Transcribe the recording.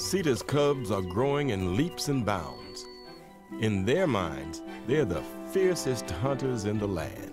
Sita's cubs are growing in leaps and bounds. In their minds, they're the fiercest hunters in the land.